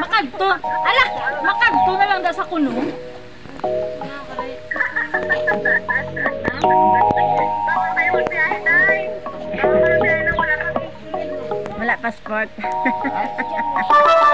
Makadto. Ala, makadto na lang da sa kuno. Wala. Wala passport.